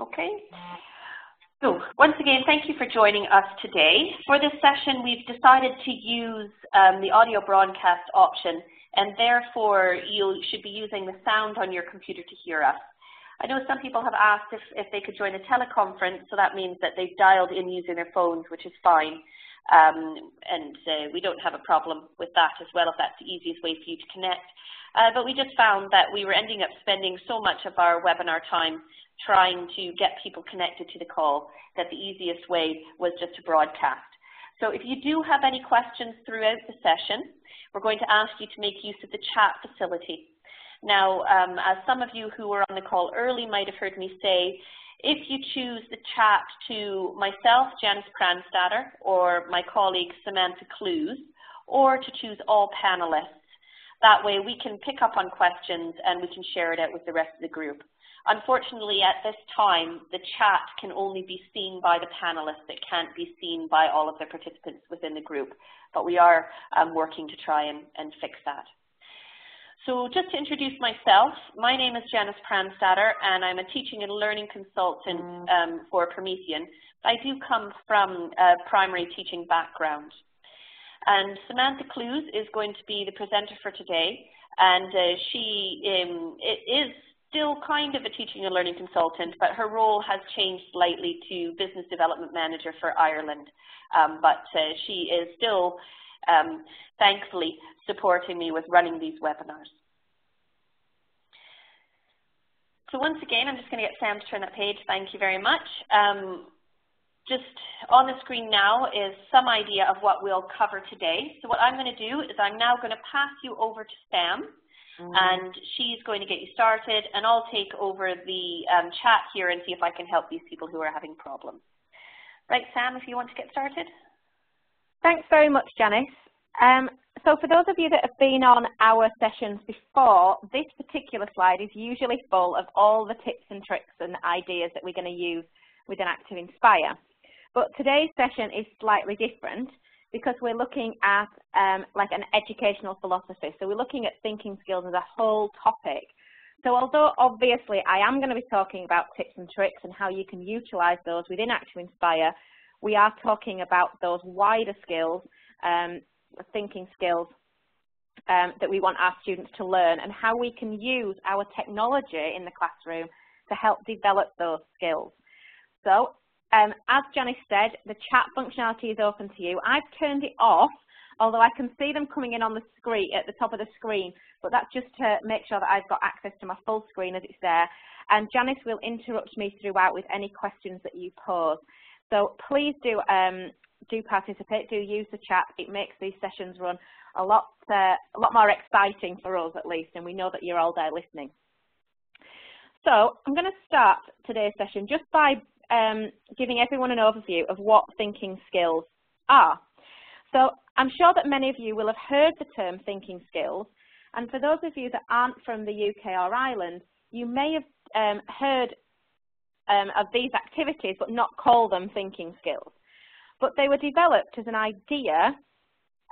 Okay. So once again, thank you for joining us today. For this session, we've decided to use um, the audio broadcast option, and therefore you should be using the sound on your computer to hear us. I know some people have asked if, if they could join a teleconference, so that means that they've dialed in using their phones, which is fine. Um, and uh, we don't have a problem with that as well if that's the easiest way for you to connect. Uh, but we just found that we were ending up spending so much of our webinar time trying to get people connected to the call that the easiest way was just to broadcast. So if you do have any questions throughout the session, we're going to ask you to make use of the chat facility. Now, um, as some of you who were on the call early might have heard me say, if you choose the chat to myself, Janice Pranstatter, or my colleague Samantha Clues, or to choose all panelists, that way we can pick up on questions and we can share it out with the rest of the group. Unfortunately, at this time, the chat can only be seen by the panelists. It can't be seen by all of the participants within the group, but we are um, working to try and, and fix that. So just to introduce myself, my name is Janice Pranstatter, and I'm a teaching and learning consultant mm. um, for Promethean. I do come from a primary teaching background. And Samantha Clues is going to be the presenter for today, and uh, she um, is still kind of a teaching and learning consultant, but her role has changed slightly to business development manager for Ireland. Um, but uh, she is still um, thankfully supporting me with running these webinars. So once again, I'm just going to get Sam to turn that page. Thank you very much. Um, just on the screen now is some idea of what we'll cover today. So what I'm going to do is I'm now going to pass you over to Sam. And she's going to get you started, and I'll take over the um, chat here and see if I can help these people who are having problems. Right, Sam, if you want to get started. Thanks very much, Janice. Um, so for those of you that have been on our sessions before, this particular slide is usually full of all the tips and tricks and ideas that we're going to use within ActivInspire. But today's session is slightly different because we're looking at um, like an educational philosophy. So we're looking at thinking skills as a whole topic. So although obviously I am going to be talking about tips and tricks and how you can utilize those within ActivInspire, we are talking about those wider skills um, thinking skills um, that we want our students to learn and how we can use our technology in the classroom to help develop those skills. So um, as Janice said, the chat functionality is open to you. I've turned it off, although I can see them coming in on the screen at the top of the screen, but that's just to make sure that I've got access to my full screen as it's there. And Janice will interrupt me throughout with any questions that you pose. So please do um, do participate, do use the chat. It makes these sessions run a lot, uh, a lot more exciting for us at least, and we know that you're all there listening. So I'm going to start today's session just by um, giving everyone an overview of what thinking skills are. So I'm sure that many of you will have heard the term thinking skills, and for those of you that aren't from the UK or Ireland, you may have um, heard um, of these activities but not call them thinking skills but they were developed as an idea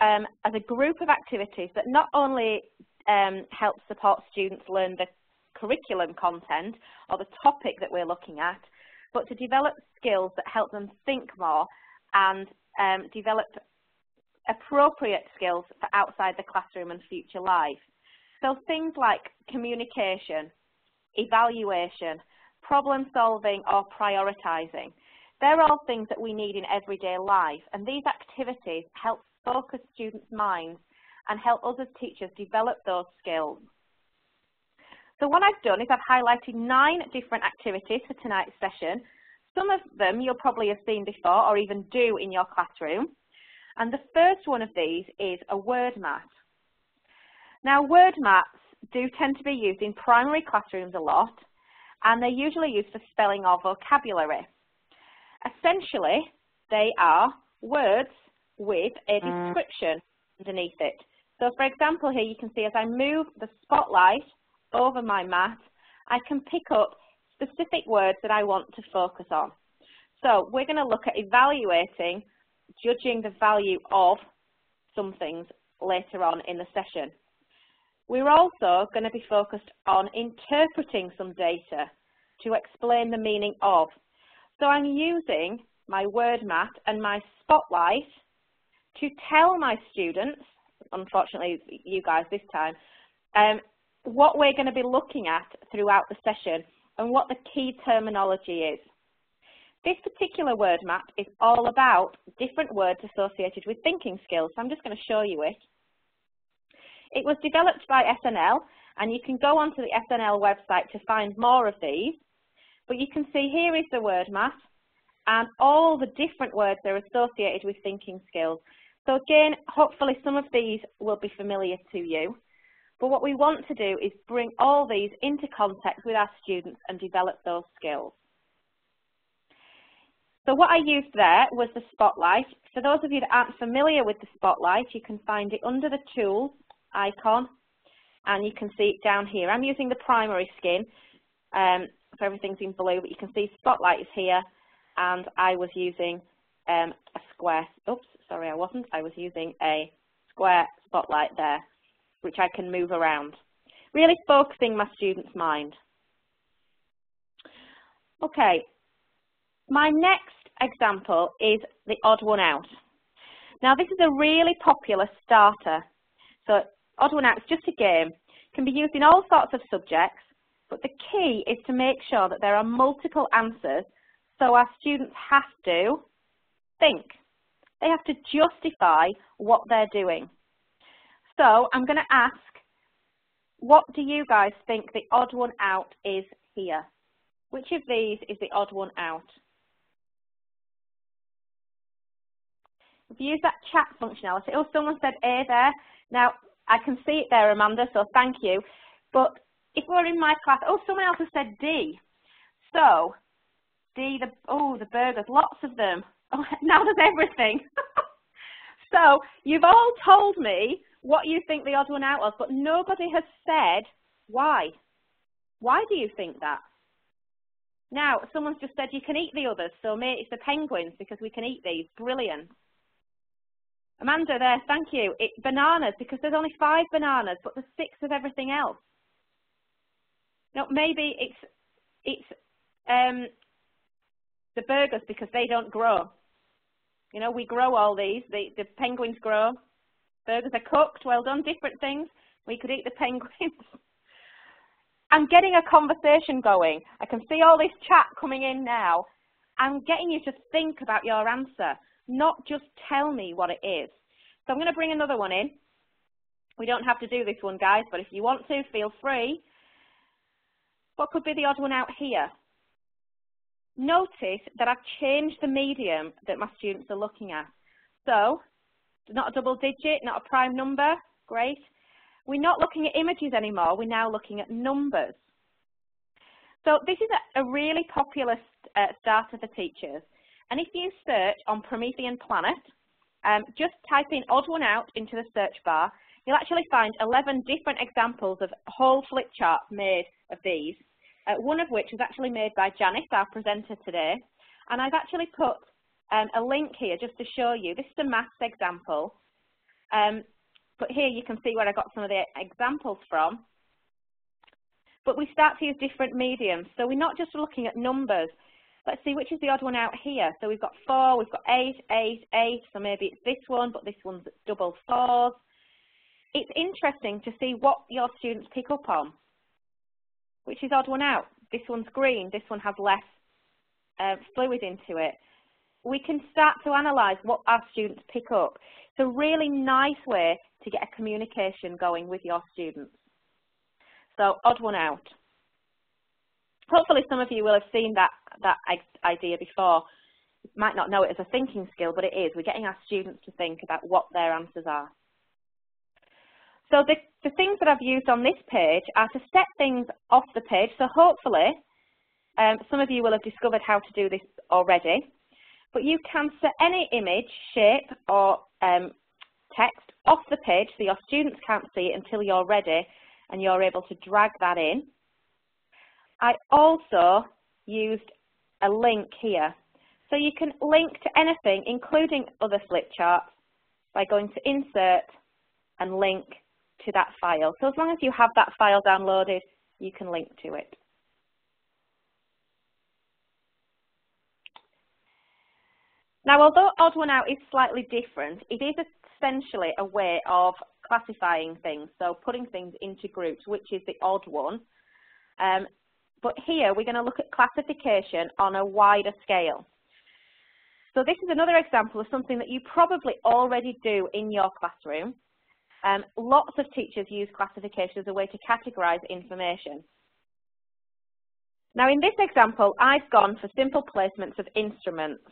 um, as a group of activities that not only um, help support students learn the curriculum content or the topic that we're looking at, but to develop skills that help them think more and um, develop appropriate skills for outside the classroom and future life. So things like communication, evaluation, problem solving or prioritising. They're all things that we need in everyday life, and these activities help focus students' minds and help us as teachers develop those skills. So what I've done is I've highlighted nine different activities for tonight's session. Some of them you'll probably have seen before or even do in your classroom. And the first one of these is a word mat. Now word mats do tend to be used in primary classrooms a lot and they're usually used for spelling or vocabulary. Essentially, they are words with a mm. description underneath it. So for example here you can see as I move the spotlight over my mat, I can pick up specific words that I want to focus on. So we're going to look at evaluating, judging the value of some things later on in the session. We're also going to be focused on interpreting some data to explain the meaning of. So I'm using my word mat and my spotlight to tell my students, unfortunately you guys this time, um, what we're going to be looking at throughout the session and what the key terminology is. This particular word mat is all about different words associated with thinking skills. So I'm just going to show you it. It was developed by SNL, and you can go onto the SNL website to find more of these. But you can see here is the word mat, and all the different words that are associated with thinking skills. So again, hopefully some of these will be familiar to you. But what we want to do is bring all these into context with our students and develop those skills. So what I used there was the Spotlight. For those of you that aren't familiar with the Spotlight, you can find it under the Tools icon, and you can see it down here. I'm using the primary skin, um, so everything's in blue, but you can see Spotlight is here, and I was using um, a square, oops, sorry I wasn't, I was using a square Spotlight there, which I can move around. Really focusing my student's mind. Okay, my next example is the odd one out. Now this is a really popular starter. So odd one out is just a game. It can be used in all sorts of subjects, but the key is to make sure that there are multiple answers so our students have to think. They have to justify what they're doing. So I'm going to ask, what do you guys think the odd one out is here? Which of these is the odd one out? If you use that chat functionality, oh, someone said A there. Now, I can see it there, Amanda, so thank you. But if we're in my class, oh, someone else has said D. So, D, the, oh, the burgers, lots of them. Oh, now there's everything. so, you've all told me what you think the odd one out was, but nobody has said why. Why do you think that? Now, someone's just said you can eat the others, so maybe it's the penguins because we can eat these. Brilliant. Amanda there, thank you. It's bananas because there's only five bananas, but there's six of everything else. No, maybe it's it's um, the burgers because they don't grow. You know, we grow all these. The the penguins grow. Burgers are cooked. Well done. Different things. We could eat the penguins. I'm getting a conversation going. I can see all this chat coming in now. I'm getting you to think about your answer not just tell me what it is. So I'm going to bring another one in. We don't have to do this one, guys, but if you want to, feel free. What could be the odd one out here? Notice that I've changed the medium that my students are looking at. So, not a double digit, not a prime number, great. We're not looking at images anymore, we're now looking at numbers. So this is a, a really popular uh, starter for teachers. And if you search on Promethean Planet, um, just type in odd one out into the search bar, you'll actually find 11 different examples of whole flip charts made of these, uh, one of which was actually made by Janice, our presenter today. And I've actually put um, a link here just to show you. This is a maths example. Um, but here you can see where I got some of the examples from. But we start to use different mediums. So we're not just looking at numbers, Let's see which is the odd one out here. So we've got four, we've got eight, eight, eight. So maybe it's this one, but this one's double fours. It's interesting to see what your students pick up on. Which is odd one out? This one's green, this one has less uh, fluid into it. We can start to analyse what our students pick up. It's a really nice way to get a communication going with your students. So odd one out hopefully some of you will have seen that, that idea before. You might not know it as a thinking skill, but it is. We're getting our students to think about what their answers are. So the, the things that I've used on this page are to set things off the page. So hopefully, um, some of you will have discovered how to do this already. But you can set any image, shape, or um, text off the page so your students can't see it until you're ready and you're able to drag that in. I also used a link here. So you can link to anything, including other flip charts, by going to Insert and link to that file. So as long as you have that file downloaded, you can link to it. Now, although odd one out is slightly different, it is essentially a way of classifying things, so putting things into groups, which is the odd one. Um, but here we're going to look at classification on a wider scale. So this is another example of something that you probably already do in your classroom. Um, lots of teachers use classification as a way to categorise information. Now in this example, I've gone for simple placements of instruments.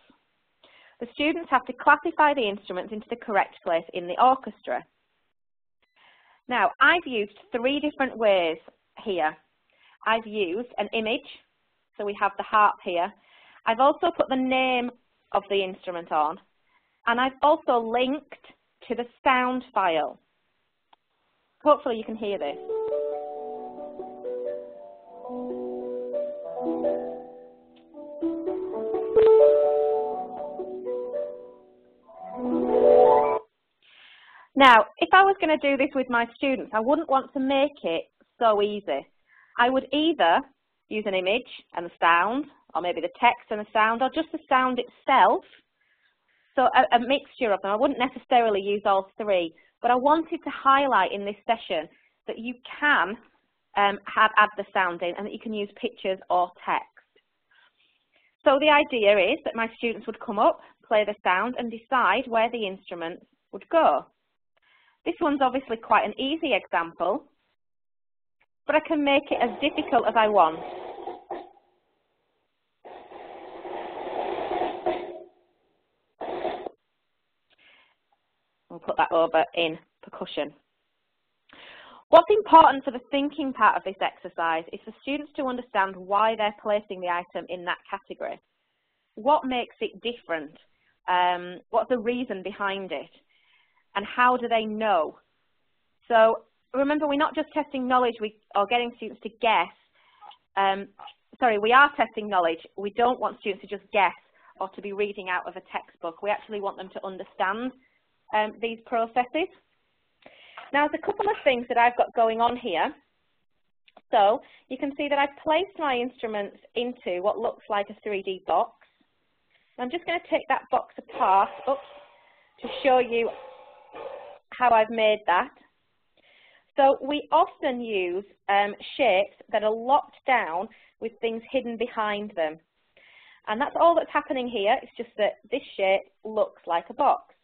The students have to classify the instruments into the correct place in the orchestra. Now, I've used three different ways here. I've used an image, so we have the harp here. I've also put the name of the instrument on, and I've also linked to the sound file. Hopefully you can hear this. Now, if I was going to do this with my students, I wouldn't want to make it so easy. I would either use an image and the sound, or maybe the text and the sound, or just the sound itself. So a, a mixture of them. I wouldn't necessarily use all three, but I wanted to highlight in this session that you can um, have, add the sound in and that you can use pictures or text. So the idea is that my students would come up, play the sound and decide where the instruments would go. This one's obviously quite an easy example, but I can make it as difficult as I want. We'll put that over in percussion. What's important for the thinking part of this exercise is for students to understand why they're placing the item in that category. What makes it different? Um, what's the reason behind it? And how do they know? So remember, we're not just testing knowledge we, or getting students to guess. Um, sorry, we are testing knowledge. We don't want students to just guess or to be reading out of a textbook. We actually want them to understand um, these processes. Now, there's a couple of things that I've got going on here. So you can see that I've placed my instruments into what looks like a 3D box. I'm just going to take that box apart oops, to show you how I've made that. So we often use um, shapes that are locked down with things hidden behind them. And that's all that's happening here. It's just that this shape looks like a box.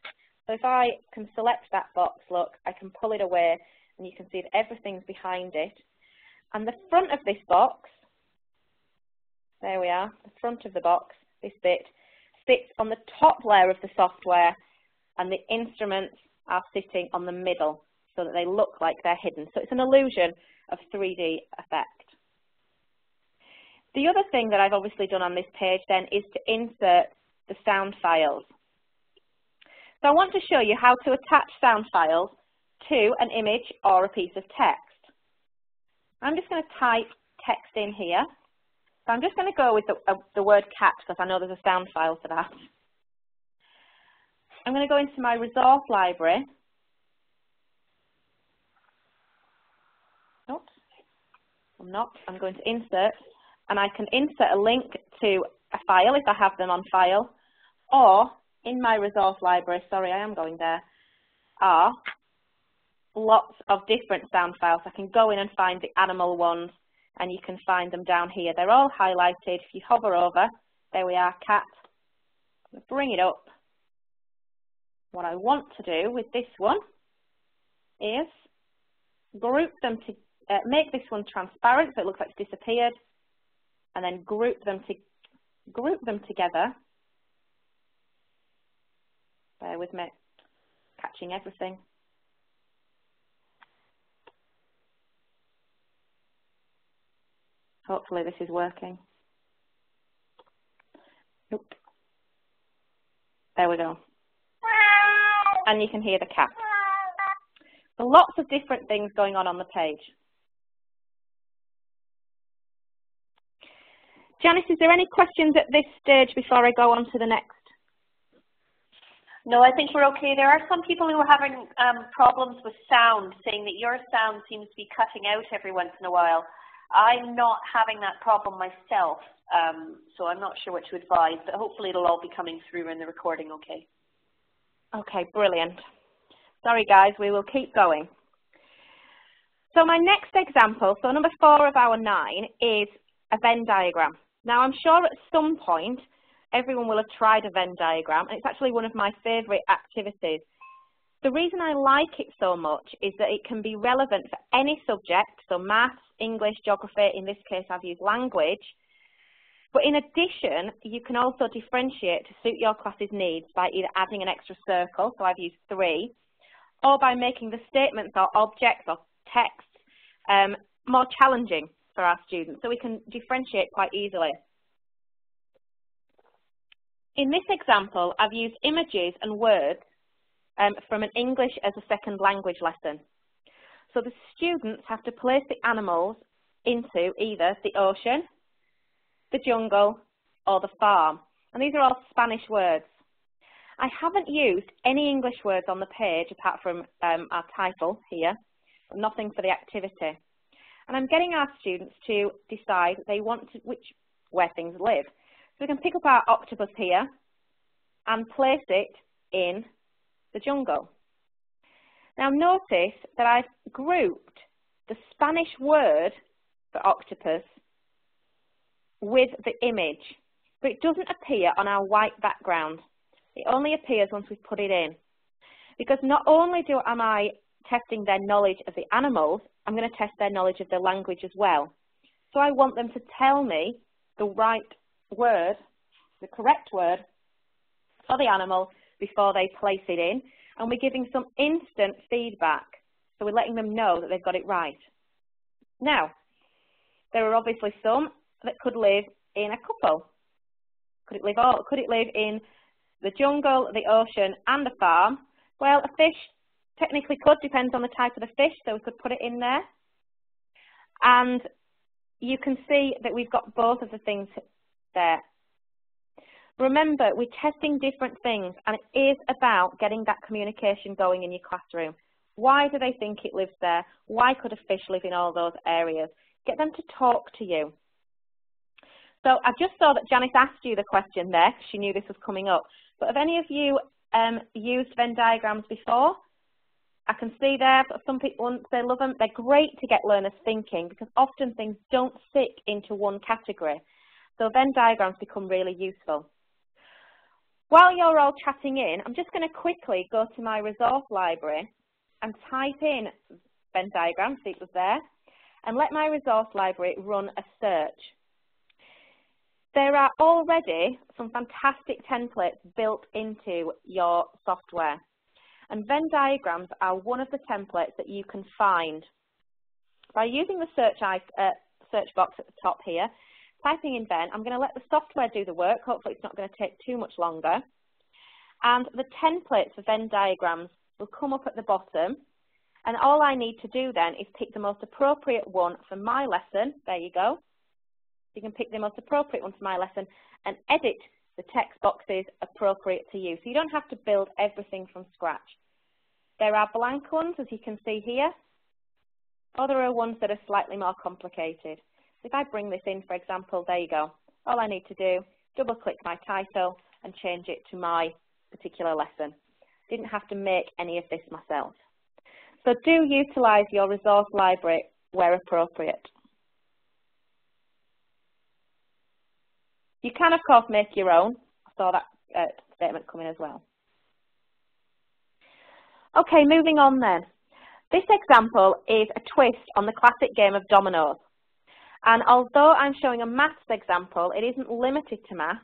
So if I can select that box, look, I can pull it away and you can see that everything's behind it. And the front of this box, there we are, the front of the box, this bit, sits on the top layer of the software and the instruments are sitting on the middle so that they look like they're hidden. So it's an illusion of 3D effect. The other thing that I've obviously done on this page then is to insert the sound files. So I want to show you how to attach sound files to an image or a piece of text. I'm just going to type text in here. So I'm just going to go with the, uh, the word cat because I know there's a sound file for that. I'm going to go into my resource library Oops. I'm not. I'm going to insert, and I can insert a link to a file if I have them on file, or in my resource library, sorry, I am going there, are lots of different sound files. I can go in and find the animal ones, and you can find them down here. They're all highlighted. If you hover over, there we are, cat. bring it up. What I want to do with this one is group them to uh, make this one transparent so it looks like it's disappeared, and then group them to group them together. Bear with me, catching everything. Hopefully this is working. Nope. There we go. And you can hear the cat. So lots of different things going on on the page. Janice, is there any questions at this stage before I go on to the next? No, I think we're okay. There are some people who are having um, problems with sound, saying that your sound seems to be cutting out every once in a while. I'm not having that problem myself, um, so I'm not sure what to advise, but hopefully it'll all be coming through in the recording okay. Okay, brilliant. Sorry guys, we will keep going. So my next example, so number four of our nine, is a Venn diagram. Now I'm sure at some point everyone will have tried a Venn diagram, and it's actually one of my favourite activities. The reason I like it so much is that it can be relevant for any subject, so maths, English, geography, in this case I've used language, but in addition, you can also differentiate to suit your class's needs by either adding an extra circle, so I've used three, or by making the statements or objects or text um, more challenging for our students, so we can differentiate quite easily. In this example, I've used images and words um, from an English as a second language lesson. So the students have to place the animals into either the ocean, the jungle, or the farm. And these are all Spanish words. I haven't used any English words on the page apart from um, our title here, nothing for the activity. And I'm getting our students to decide they want to, which, where things live. So we can pick up our octopus here and place it in the jungle. Now notice that I've grouped the Spanish word for octopus with the image, but it doesn't appear on our white background. It only appears once we've put it in. Because not only do am I testing their knowledge of the animals, I'm going to test their knowledge of the language as well. So I want them to tell me the right word, the correct word for the animal before they place it in. And we're giving some instant feedback. So we're letting them know that they've got it right. Now, there are obviously some that could live in a couple. Could it live all, could it live in the jungle, the ocean and the farm? Well, a fish technically could, depends on the type of the fish, so we could put it in there. And you can see that we've got both of the things there. Remember, we're testing different things and it is about getting that communication going in your classroom. Why do they think it lives there? Why could a fish live in all those areas? Get them to talk to you. So I just saw that Janice asked you the question there. because She knew this was coming up. But have any of you um, used Venn diagrams before? I can see there, some people, they love them. They're great to get learners thinking because often things don't stick into one category. So Venn diagrams become really useful. While you're all chatting in, I'm just going to quickly go to my resource library and type in Venn diagram, see it was there, and let my resource library run a search. There are already some fantastic templates built into your software. And Venn diagrams are one of the templates that you can find. By using the search, uh, search box at the top here, typing in Venn, I'm going to let the software do the work. Hopefully it's not going to take too much longer. And the templates for Venn diagrams will come up at the bottom. And all I need to do then is pick the most appropriate one for my lesson. There you go. You can pick the most appropriate one for my lesson and edit the text boxes appropriate to you. So you don't have to build everything from scratch. There are blank ones, as you can see here, or there are ones that are slightly more complicated. If I bring this in, for example, there you go. All I need to do, double click my title and change it to my particular lesson. Didn't have to make any of this myself. So do utilise your resource library where appropriate. You can, of course, make your own. I saw that uh, statement coming as well. Okay, moving on then. This example is a twist on the classic game of dominoes. And although I'm showing a maths example, it isn't limited to maths.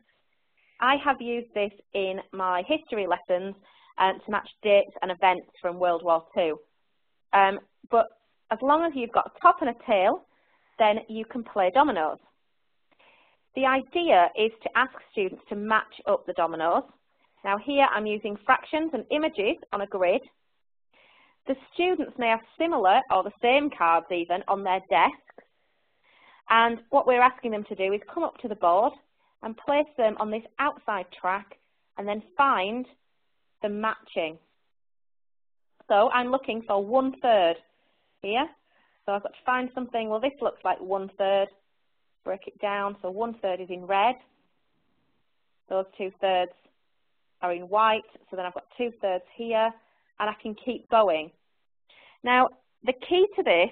I have used this in my history lessons um, to match dates and events from World War II. Um, but as long as you've got a top and a tail, then you can play dominoes. The idea is to ask students to match up the dominoes. Now here I'm using fractions and images on a grid. The students may have similar or the same cards even on their desks. and what we're asking them to do is come up to the board and place them on this outside track and then find the matching. So I'm looking for one third here. So I've got to find something, well this looks like one third, break it down, so one third is in red, those two thirds are in white, so then I've got two thirds here, and I can keep going. Now, the key to this,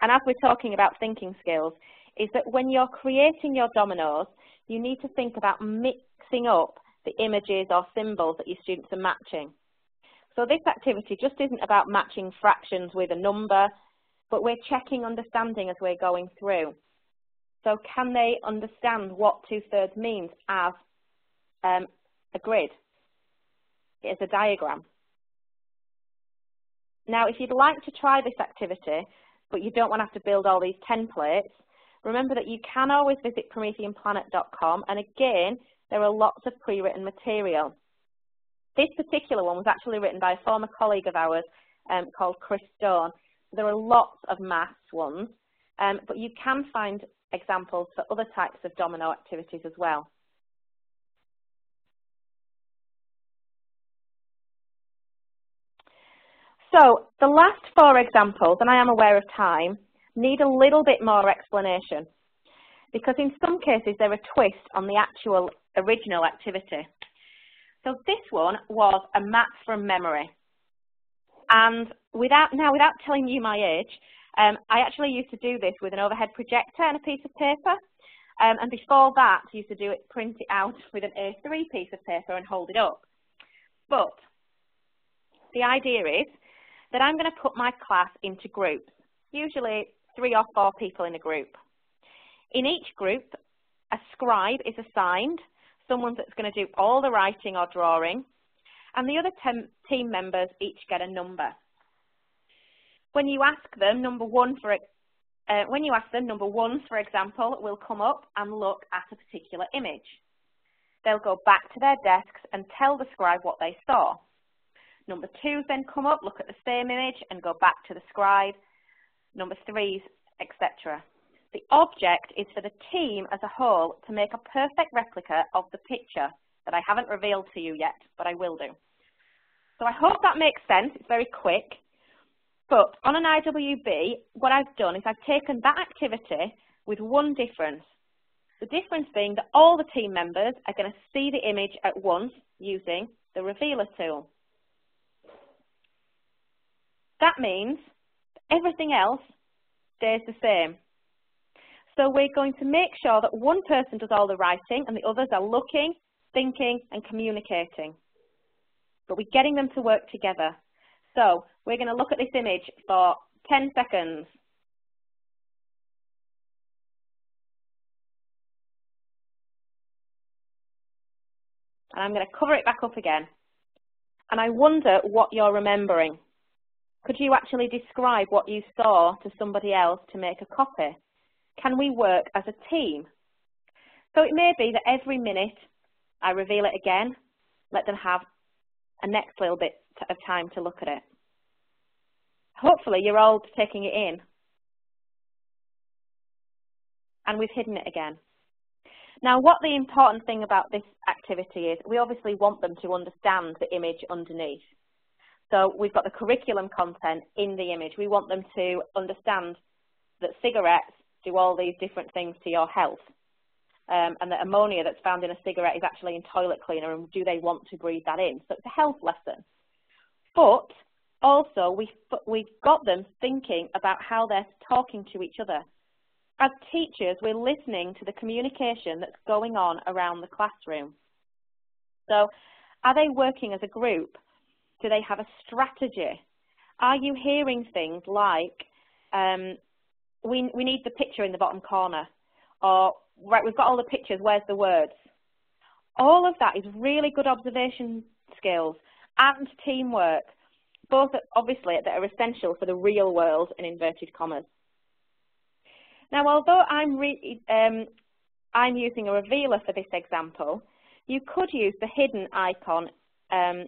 and as we're talking about thinking skills, is that when you're creating your dominoes, you need to think about mixing up the images or symbols that your students are matching. So this activity just isn't about matching fractions with a number, but we're checking understanding as we're going through. So can they understand what two-thirds means as um, a grid, as a diagram? Now, if you'd like to try this activity, but you don't want to have to build all these templates, remember that you can always visit prometheanplanet.com, and again, there are lots of pre-written material. This particular one was actually written by a former colleague of ours um, called Chris Stone. There are lots of maths ones, um, but you can find examples for other types of domino activities as well. So the last four examples, and I am aware of time, need a little bit more explanation because in some cases they're a twist on the actual original activity. So this one was a map from memory. And without now, without telling you my age, um, I actually used to do this with an overhead projector and a piece of paper. Um, and before that, I used to do it, print it out with an A3 piece of paper and hold it up. But the idea is that I'm going to put my class into groups, usually three or four people in a group. In each group, a scribe is assigned someone that's going to do all the writing or drawing, and the other team members each get a number. When you ask them, number one for uh, when you ask them, number one, for example, will come up and look at a particular image. They'll go back to their desks and tell the scribe what they saw. Number twos then come up, look at the same image and go back to the scribe. Number threes, etc. The object is for the team as a whole to make a perfect replica of the picture that I haven't revealed to you yet, but I will do. So I hope that makes sense. It's very quick. But on an IWB, what I've done is I've taken that activity with one difference. The difference being that all the team members are going to see the image at once using the revealer tool. That means everything else stays the same. So we're going to make sure that one person does all the writing and the others are looking, thinking and communicating. But we're getting them to work together. So we're going to look at this image for 10 seconds. And I'm going to cover it back up again. And I wonder what you're remembering. Could you actually describe what you saw to somebody else to make a copy? Can we work as a team? So it may be that every minute I reveal it again, let them have a next little bit of time to look at it. Hopefully you're all taking it in. And we've hidden it again. Now what the important thing about this activity is, we obviously want them to understand the image underneath. So we've got the curriculum content in the image. We want them to understand that cigarettes do all these different things to your health. Um, and that ammonia that's found in a cigarette is actually in toilet cleaner and do they want to breathe that in? So it's a health lesson. But also we, we've got them thinking about how they're talking to each other. As teachers, we're listening to the communication that's going on around the classroom. So are they working as a group? Do they have a strategy? Are you hearing things like, um, we, we need the picture in the bottom corner. Or, right, we've got all the pictures, where's the words? All of that is really good observation skills and teamwork, both obviously that are essential for the real world in inverted commas. Now, although I'm, um, I'm using a revealer for this example, you could use the hidden icon, um,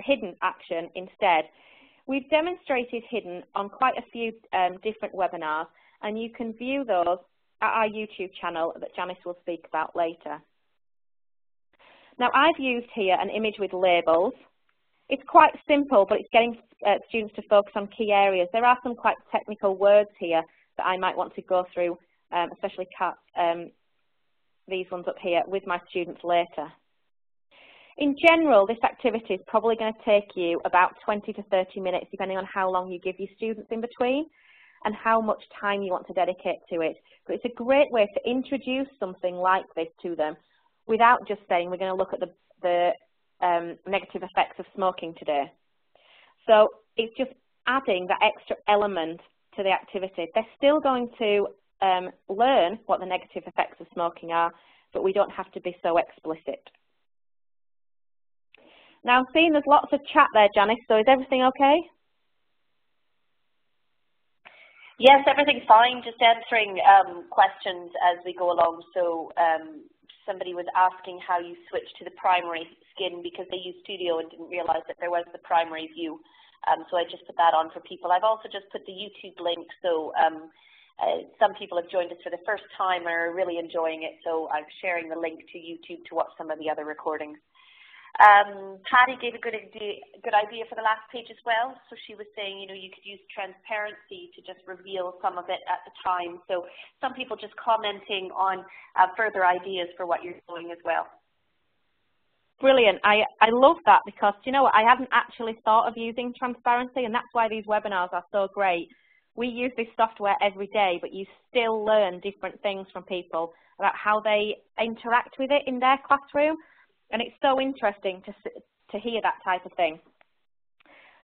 hidden action instead. We've demonstrated hidden on quite a few um, different webinars, and you can view those at our YouTube channel that Janice will speak about later. Now I've used here an image with labels it's quite simple, but it's getting uh, students to focus on key areas. There are some quite technical words here that I might want to go through, um, especially um, these ones up here, with my students later. In general, this activity is probably going to take you about 20 to 30 minutes, depending on how long you give your students in between and how much time you want to dedicate to it. But it's a great way to introduce something like this to them without just saying we're going to look at the, the um, negative effects of smoking today. So it's just adding that extra element to the activity. They're still going to um, learn what the negative effects of smoking are, but we don't have to be so explicit. Now, I'm seeing there's lots of chat there, Janice, so is everything okay? Yes, everything's fine, just answering um, questions as we go along. So um, somebody was asking how you switch to the primary skin because they used Studio and didn't realize that there was the primary view. Um, so I just put that on for people. I've also just put the YouTube link, so um, uh, some people have joined us for the first time and are really enjoying it, so I'm sharing the link to YouTube to watch some of the other recordings. Um, Patty gave a good idea, good idea for the last page as well. So she was saying, you know, you could use transparency to just reveal some of it at the time. So some people just commenting on uh, further ideas for what you're doing as well. Brilliant. I, I love that because, you know I haven't actually thought of using transparency and that's why these webinars are so great. We use this software every day, but you still learn different things from people about how they interact with it in their classroom and it's so interesting to, to hear that type of thing.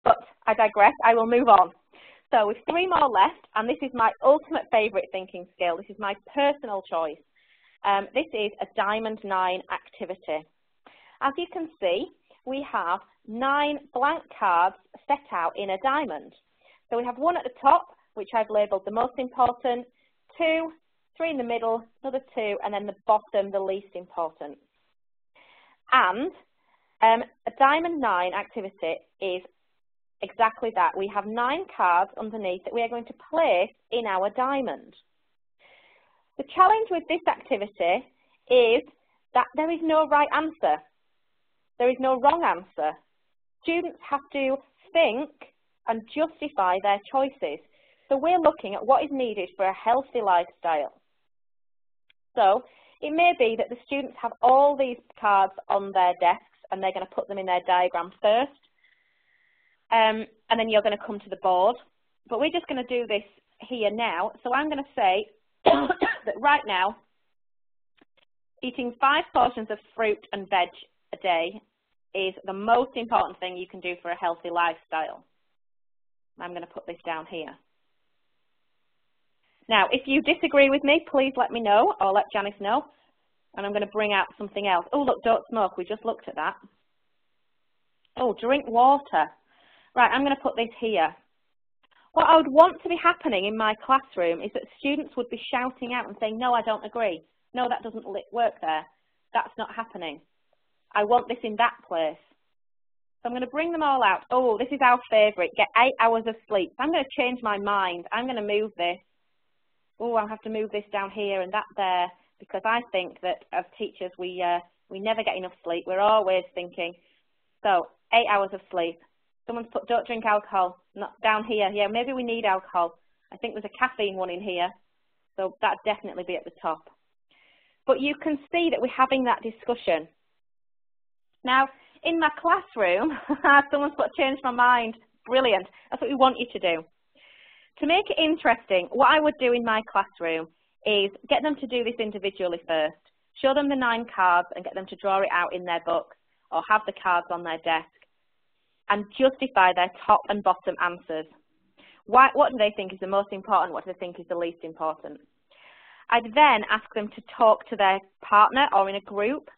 But I digress, I will move on. So with three more left, and this is my ultimate favourite thinking skill, this is my personal choice. Um, this is a Diamond 9 activity. As you can see, we have nine blank cards set out in a diamond. So we have one at the top, which I've labelled the most important, two, three in the middle, another two, and then the bottom, the least important. And um, a Diamond 9 activity is exactly that. We have nine cards underneath that we are going to place in our diamond. The challenge with this activity is that there is no right answer. There is no wrong answer. Students have to think and justify their choices. So we're looking at what is needed for a healthy lifestyle. So it may be that the students have all these cards on their desks and they're going to put them in their diagram first. Um, and then you're going to come to the board. But we're just going to do this here now. So I'm going to say that right now, eating five portions of fruit and veg a day is the most important thing you can do for a healthy lifestyle. I'm going to put this down here. Now, if you disagree with me, please let me know or let Janice know. And I'm going to bring out something else. Oh, look, don't smoke. We just looked at that. Oh, drink water. Right, I'm going to put this here. What I would want to be happening in my classroom is that students would be shouting out and saying, no, I don't agree. No, that doesn't work there. That's not happening. I want this in that place. So I'm going to bring them all out. Oh, this is our favourite. Get eight hours of sleep. I'm going to change my mind. I'm going to move this oh, I'll have to move this down here and that there, because I think that as teachers we uh, we never get enough sleep. We're always thinking. So eight hours of sleep. Someone's put don't drink alcohol. Not down here. Yeah, maybe we need alcohol. I think there's a caffeine one in here, so that'd definitely be at the top. But you can see that we're having that discussion. Now, in my classroom, someone's put change my mind. Brilliant. That's what we want you to do. To make it interesting, what I would do in my classroom is get them to do this individually first, show them the nine cards and get them to draw it out in their books or have the cards on their desk and justify their top and bottom answers. Why, what do they think is the most important? What do they think is the least important? I'd then ask them to talk to their partner or in a group.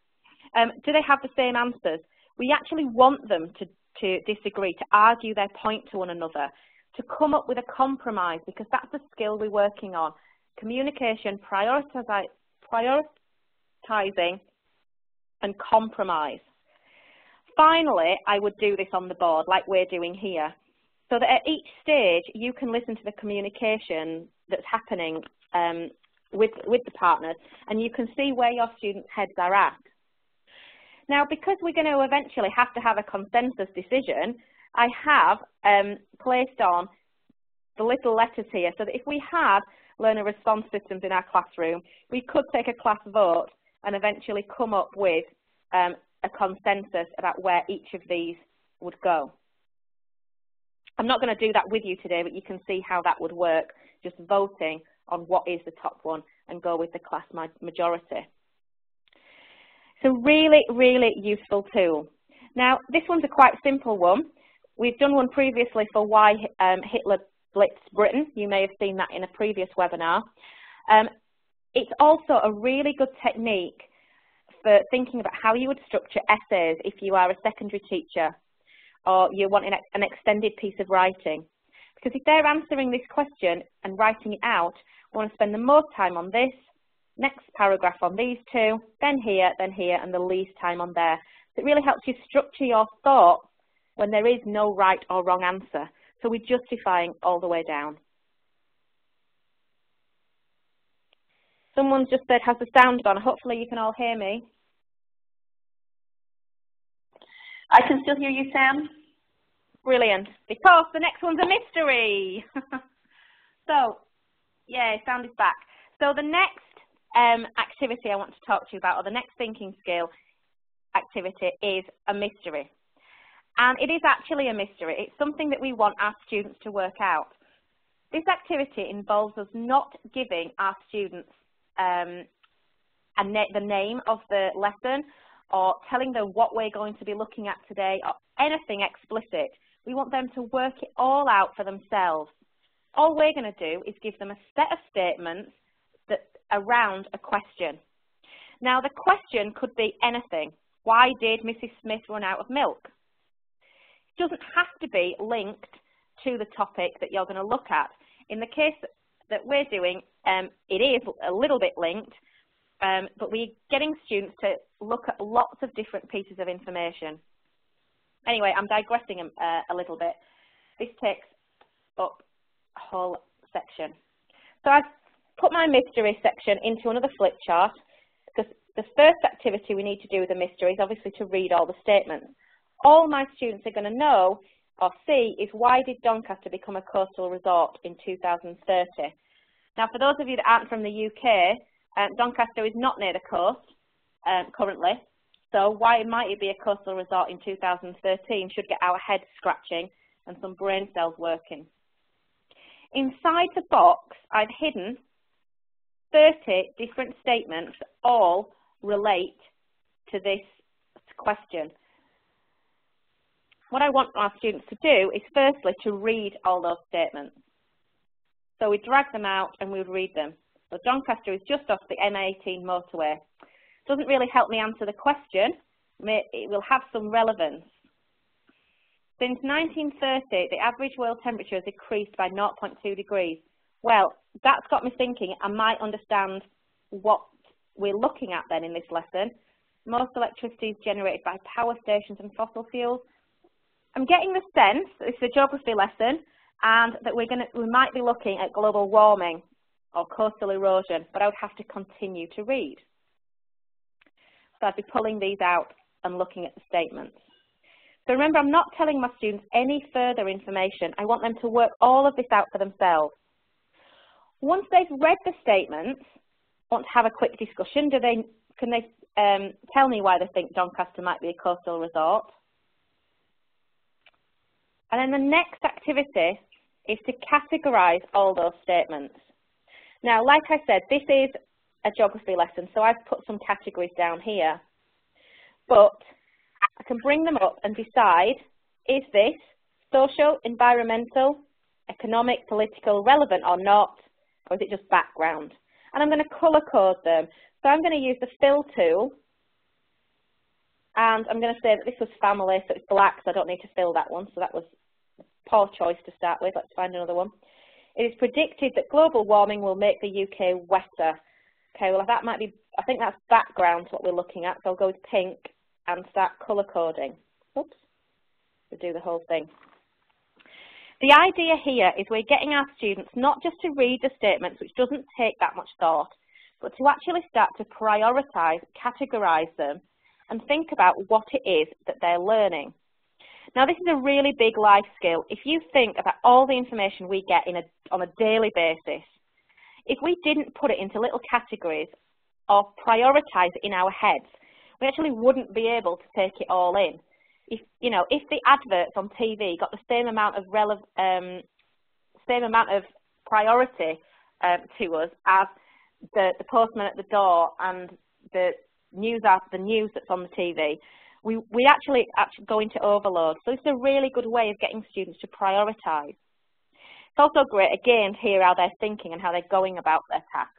Um, do they have the same answers? We actually want them to, to disagree, to argue their point to one another, to come up with a compromise because that's the skill we're working on. Communication, prioritizing and compromise. Finally, I would do this on the board like we're doing here so that at each stage you can listen to the communication that's happening um, with, with the partners and you can see where your students' heads are at. Now, because we're going to eventually have to have a consensus decision, I have um, placed on the little letters here so that if we had learner response systems in our classroom, we could take a class vote and eventually come up with um, a consensus about where each of these would go. I'm not going to do that with you today, but you can see how that would work, just voting on what is the top one and go with the class majority. So really, really useful tool. Now, this one's a quite simple one. We've done one previously for why um, Hitler blitzed Britain. You may have seen that in a previous webinar. Um, it's also a really good technique for thinking about how you would structure essays if you are a secondary teacher or you're wanting an extended piece of writing. Because if they're answering this question and writing it out, we want to spend the most time on this, next paragraph on these two, then here, then here, and the least time on there. So it really helps you structure your thoughts when there is no right or wrong answer. So we're justifying all the way down. Someone just said, has the sound gone? Hopefully you can all hear me. I can still hear you, Sam. Brilliant, because the next one's a mystery. so, yeah, sound is back. So the next um, activity I want to talk to you about, or the next thinking skill activity, is a mystery. And it is actually a mystery. It's something that we want our students to work out. This activity involves us not giving our students um, na the name of the lesson or telling them what we're going to be looking at today or anything explicit. We want them to work it all out for themselves. All we're going to do is give them a set of statements that around a question. Now the question could be anything. Why did Mrs. Smith run out of milk? Doesn't have to be linked to the topic that you're going to look at. In the case that we're doing, um, it is a little bit linked, um, but we're getting students to look at lots of different pieces of information. Anyway, I'm digressing a, uh, a little bit. This takes up a whole section. So I've put my mystery section into another flip chart because the first activity we need to do with the mystery is obviously to read all the statements. All my students are going to know or see is why did Doncaster become a coastal resort in 2030? Now, for those of you that aren't from the UK, um, Doncaster is not near the coast um, currently, so why might it be a coastal resort in 2013 should get our heads scratching and some brain cells working. Inside the box, I've hidden 30 different statements all relate to this question. What I want our students to do is firstly to read all those statements. So we drag them out and we would read them. So Doncaster is just off the M18 motorway. Doesn't really help me answer the question. It will have some relevance. Since 1930, the average world temperature has increased by 0.2 degrees. Well, that's got me thinking I might understand what we're looking at then in this lesson. Most electricity is generated by power stations and fossil fuels. I'm getting the sense this is a geography lesson and that we're to, we might be looking at global warming or coastal erosion, but I would have to continue to read. So I'd be pulling these out and looking at the statements. So remember, I'm not telling my students any further information. I want them to work all of this out for themselves. Once they've read the statements, want to have a quick discussion. Do they, can they um, tell me why they think Doncaster might be a coastal resort? And then the next activity is to categorise all those statements. Now, like I said, this is a geography lesson, so I've put some categories down here. But I can bring them up and decide, is this social, environmental, economic, political, relevant or not, or is it just background? And I'm going to colour code them. So I'm going to use the fill tool, and I'm going to say that this was family, so it's black, so I don't need to fill that one, so that was poor choice to start with. Let's find another one. It is predicted that global warming will make the UK wetter. Okay, well that might be, I think that's background to what we're looking at, so I'll go with pink and start colour coding. Oops, to do the whole thing. The idea here is we're getting our students not just to read the statements, which doesn't take that much thought, but to actually start to prioritise, categorise them, and think about what it is that they're learning. Now this is a really big life skill. If you think about all the information we get in a, on a daily basis, if we didn't put it into little categories or prioritize it in our heads, we actually wouldn't be able to take it all in. If you know, if the adverts on TV got the same amount of um, same amount of priority um, to us as the, the postman at the door and the news the news that's on the TV, we, we actually, actually go into overload. So it's a really good way of getting students to prioritise. It's also great, again, to hear how they're thinking and how they're going about their tasks.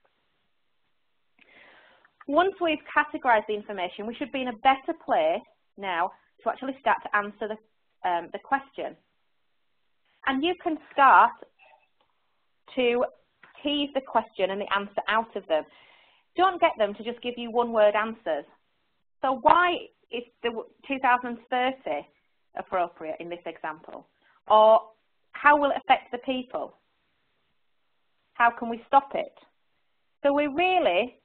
Once we've categorised the information, we should be in a better place now to actually start to answer the, um, the question. And you can start to tease the question and the answer out of them. Don't get them to just give you one-word answers. So why is the 2030 appropriate in this example? Or how will it affect the people? How can we stop it? So we're really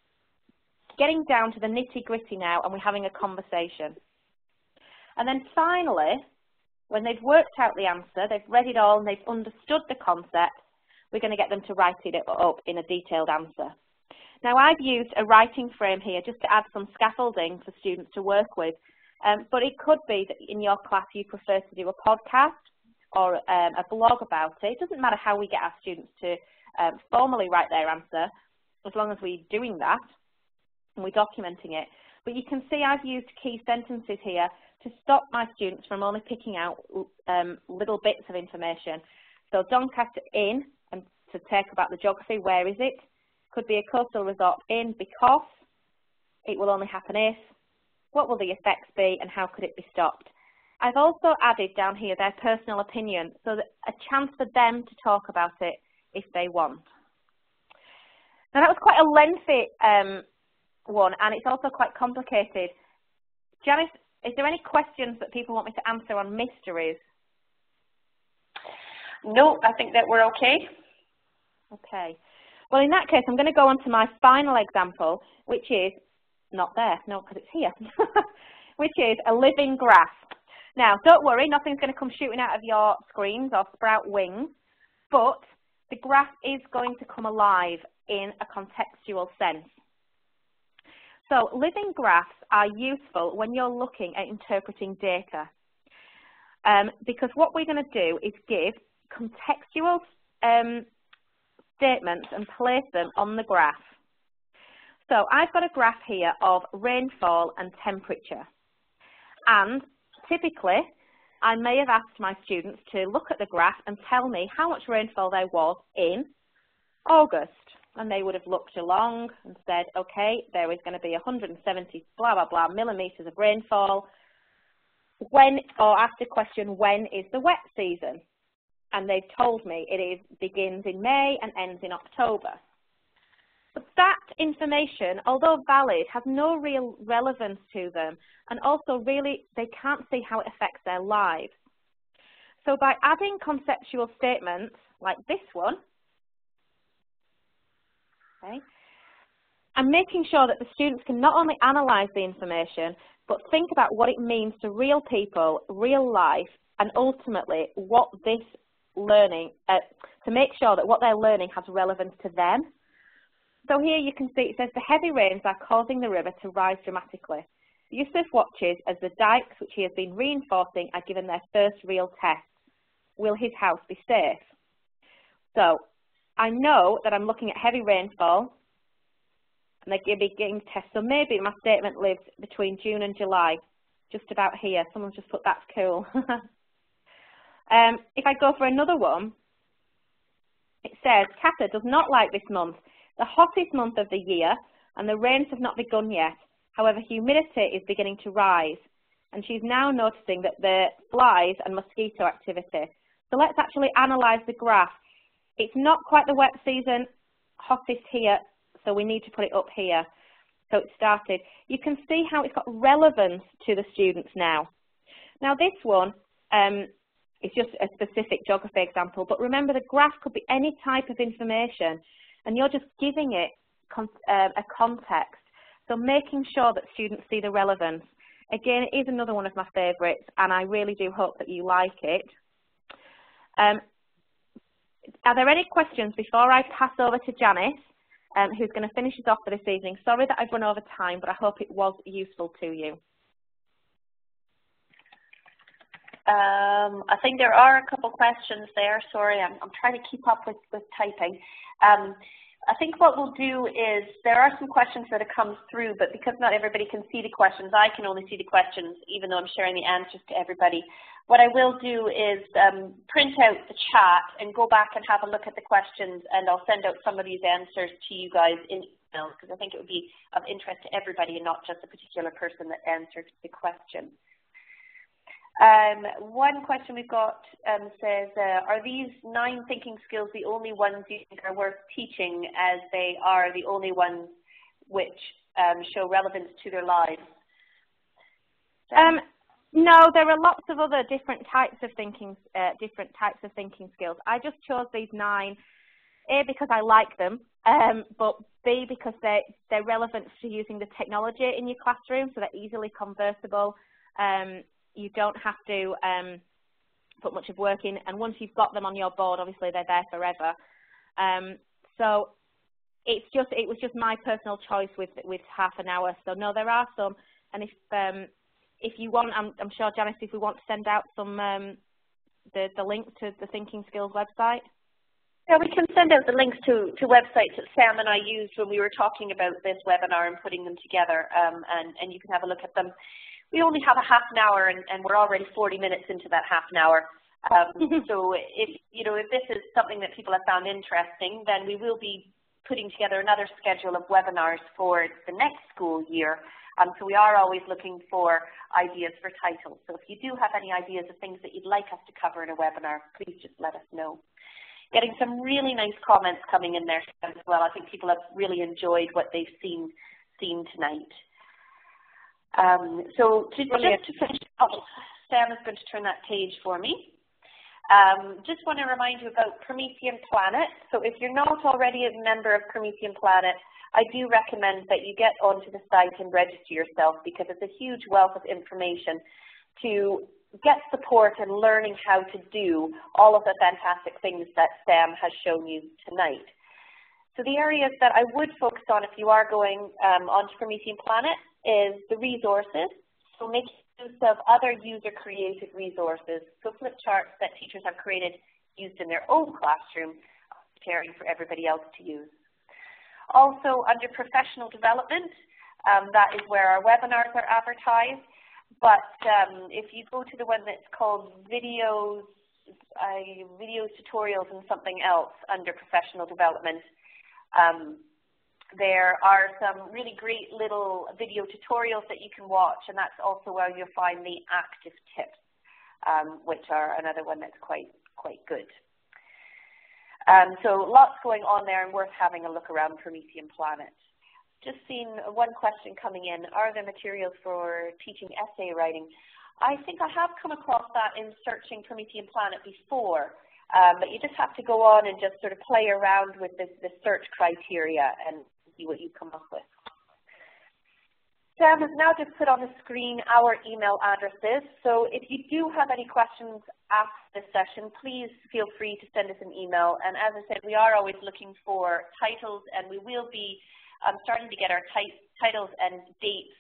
getting down to the nitty-gritty now and we're having a conversation. And then finally, when they've worked out the answer, they've read it all and they've understood the concept, we're going to get them to write it up in a detailed answer. Now I've used a writing frame here just to add some scaffolding for students to work with, um, but it could be that in your class you prefer to do a podcast or um, a blog about it. It doesn't matter how we get our students to um, formally write their answer, as long as we're doing that and we're documenting it. But you can see I've used key sentences here to stop my students from only picking out um, little bits of information. So Doncaster in, and to take about the geography, where is it? Could be a coastal resort in because it will only happen if. What will the effects be and how could it be stopped? I've also added down here their personal opinion so that a chance for them to talk about it if they want. Now that was quite a lengthy um, one and it's also quite complicated. Janice, is there any questions that people want me to answer on mysteries? No, I think that we're okay. Okay. Well, in that case, I'm going to go on to my final example, which is not there, no, because it's here, which is a living graph. Now, don't worry, nothing's going to come shooting out of your screens or sprout wings, but the graph is going to come alive in a contextual sense. So living graphs are useful when you're looking at interpreting data um, because what we're going to do is give contextual um, statements and place them on the graph. So I've got a graph here of rainfall and temperature. And typically, I may have asked my students to look at the graph and tell me how much rainfall there was in August. And they would have looked along and said, okay, there is going to be 170 blah, blah, blah millimetres of rainfall. When, or asked a question, when is the wet season? And they've told me it is begins in May and ends in October. But that information, although valid, has no real relevance to them and also really they can't see how it affects their lives. So by adding conceptual statements like this one, okay, and making sure that the students can not only analyse the information, but think about what it means to real people, real life, and ultimately what this learning, uh, to make sure that what they're learning has relevance to them. So here you can see it says the heavy rains are causing the river to rise dramatically. Yusuf watches as the dikes which he has been reinforcing are given their first real test. Will his house be safe? So I know that I'm looking at heavy rainfall and they're beginning tests. So maybe my statement lives between June and July, just about here. Someone's just put that's cool. Um, if I go for another one, it says, Kata does not like this month, the hottest month of the year, and the rains have not begun yet. However, humidity is beginning to rise, and she's now noticing that the flies and mosquito activity. So let's actually analyse the graph. It's not quite the wet season, hottest here, so we need to put it up here. So it started. You can see how it's got relevance to the students now. Now this one, um, it's just a specific geography example, but remember the graph could be any type of information and you're just giving it con uh, a context. So making sure that students see the relevance. Again, it is another one of my favourites, and I really do hope that you like it. Um, are there any questions before I pass over to Janice, um, who's going to finish us off for this evening? Sorry that I've run over time, but I hope it was useful to you. Um, I think there are a couple questions there. Sorry, I'm, I'm trying to keep up with, with typing. Um, I think what we'll do is there are some questions that have come through, but because not everybody can see the questions, I can only see the questions, even though I'm sharing the answers to everybody. What I will do is um, print out the chat and go back and have a look at the questions, and I'll send out some of these answers to you guys in email, because I think it would be of interest to everybody and not just a particular person that answered the question. Um, one question we've got um, says, uh, are these nine thinking skills the only ones you think are worth teaching as they are the only ones which um, show relevance to their lives? Um, no, there are lots of other different types of thinking, uh, different types of thinking skills. I just chose these nine, A, because I like them, um, but B, because they're, they're relevant to using the technology in your classroom, so they're easily conversible. Um, you don't have to um, put much of work in, and once you've got them on your board, obviously they're there forever. Um, so it's just it was just my personal choice with with half an hour. So no, there are some, and if um, if you want, I'm, I'm sure Janice, if we want to send out some um, the the link to the Thinking Skills website. Yeah, we can send out the links to, to websites that Sam and I used when we were talking about this webinar and putting them together, um, and, and you can have a look at them we only have a half an hour and, and we're already 40 minutes into that half an hour. Um, so if, you know, if this is something that people have found interesting, then we will be putting together another schedule of webinars for the next school year. Um, so we are always looking for ideas for titles. So if you do have any ideas of things that you'd like us to cover in a webinar, please just let us know. Getting some really nice comments coming in there as well. I think people have really enjoyed what they've seen, seen tonight. Um, so to, just to finish up, Sam is going to turn that page for me. Um, just want to remind you about Promethean Planet. So if you're not already a member of Promethean Planet, I do recommend that you get onto the site and register yourself because it's a huge wealth of information to get support and learning how to do all of the fantastic things that Sam has shown you tonight. So the areas that I would focus on if you are going um, onto Promethean Planet is the resources. So make use of other user-created resources, so flip charts that teachers have created used in their own classroom, preparing for everybody else to use. Also, under professional development, um, that is where our webinars are advertised. But um, if you go to the one that's called videos, uh, videos, tutorials, and something else under professional development, um, there are some really great little video tutorials that you can watch, and that's also where you'll find the active tips, um, which are another one that's quite, quite good. Um, so lots going on there and worth having a look around Promethean Planet. Just seen one question coming in, are there materials for teaching essay writing? I think I have come across that in searching Promethean Planet before, um, but you just have to go on and just sort of play around with this, this search criteria and see what you come up with. Sam has now just put on the screen our email addresses. So if you do have any questions after this session, please feel free to send us an email. And as I said, we are always looking for titles, and we will be um, starting to get our titles and dates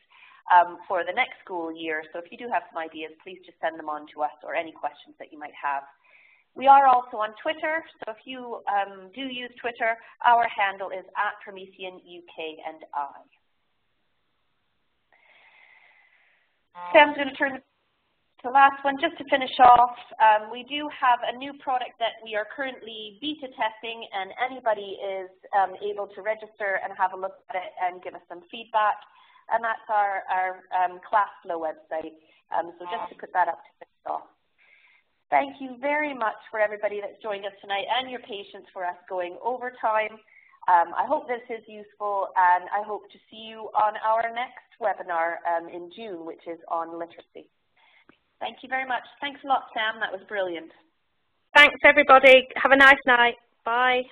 um, for the next school year. So if you do have some ideas, please just send them on to us or any questions that you might have. We are also on Twitter, so if you um, do use Twitter, our handle is at Promethean UK and I. Sam's going to turn to the last one. Just to finish off, um, we do have a new product that we are currently beta testing, and anybody is um, able to register and have a look at it and give us some feedback. And that's our, our um, ClassFlow website. Um, so just to put that up to finish off. Thank you very much for everybody that's joined us tonight and your patience for us going over time. Um, I hope this is useful and I hope to see you on our next webinar um, in June, which is on literacy. Thank you very much. Thanks a lot, Sam. That was brilliant. Thanks, everybody. Have a nice night. Bye.